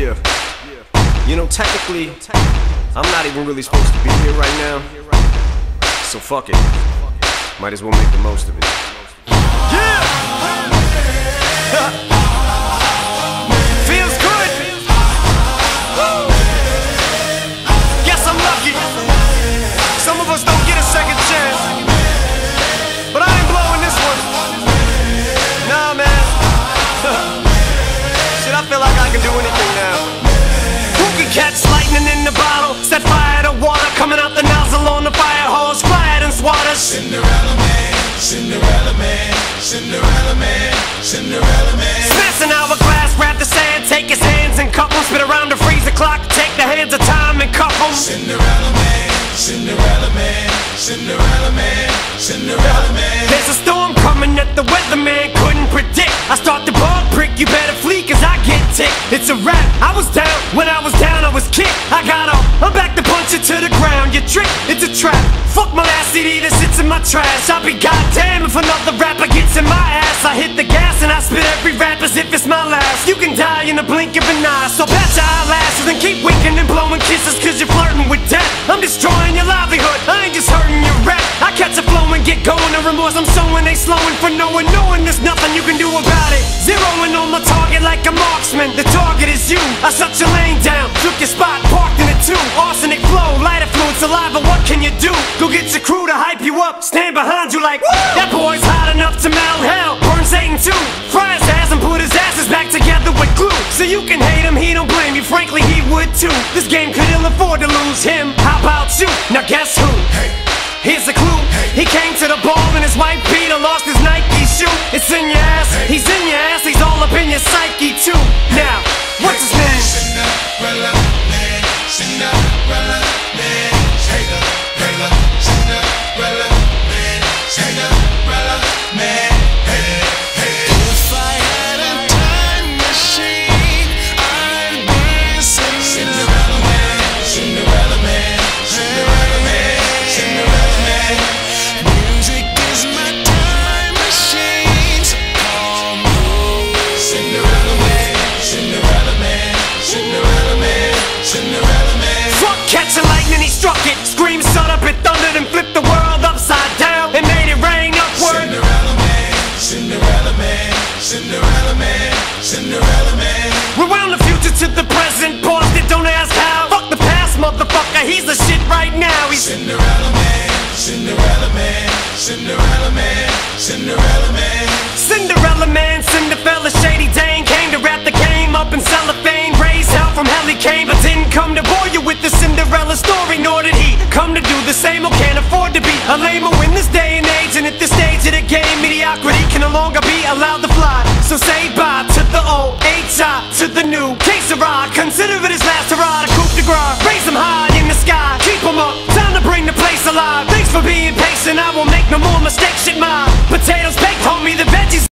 Yeah. You know, technically, I'm not even really supposed to be here right now. So fuck it. Might as well make the most of it. Yeah! In the bottle? Set fire to water coming out the nozzle on the fire hose. Quiet and swatters. Cinderella man, Cinderella man, Cinderella man, Cinderella man. Smash an hourglass, grab the sand, take his hands and cup 'em. Spit around to freeze the clock, take the hands of time and cuff 'em. Cinderella man, Cinderella man, Cinderella man, Cinderella man. There's a storm coming that the weatherman couldn't predict. I start the ball prick, you better flee, cause I get ticked. It's a rap. I was That sits in my trash. I'll be goddamn if another rapper gets in my ass. I hit the gas and I spit every rap as if it's my last. You can die in a blink of an eye, so pat your eyelashes and keep winking and blowing kisses, cause you're flirting with death. I'm destroying your livelihood, I ain't just hurting your rap. I catch a flow and get going, the remorse I'm sowing, they slowing for knowing, knowing there's nothing you can do about it. Zeroing on my target like a marksman, the target is you. I shut your lane down, took your spot, parked in it too. Arsenic flow, fluid, saliva, what can you do? Go get your crew to hype you up, stand behind you like, that boy's hot enough to melt hell. Burn Satan too, fry his ass and put his asses back together with glue. So you can hate him, he don't blame you, frankly he would too. This game could ill afford to lose him. How about you? Now guess who? Here's a clue. He came to the ball and his wife Peter lost his Nike shoe. It's in your man, Cinderella man, Cinderella man. Rewound the future to the present, paused it, don't ask how. Fuck the past, motherfucker, he's the shit right now. He's Cinderella man, Cinderella man, Cinderella man, Cinderella man. Cinderella man, Cinderella shady Dane came to wrap the game up in cellophane. Raised hell from hell he came, but didn't come to bore you with the Cinderella story. Nor did he come to do the same or can't afford to be a lamer in this day and. At this stage of the game, mediocrity can no longer be allowed to fly. So say bye to the old H.I. to the new K Sarah. Consider it his last hurrah to coup de grace. Raise him high in the sky, keep him up. Time to bring the place alive. Thanks for being patient, I won't make no more mistakes. Shit, my potatoes baked, homie. The veggies.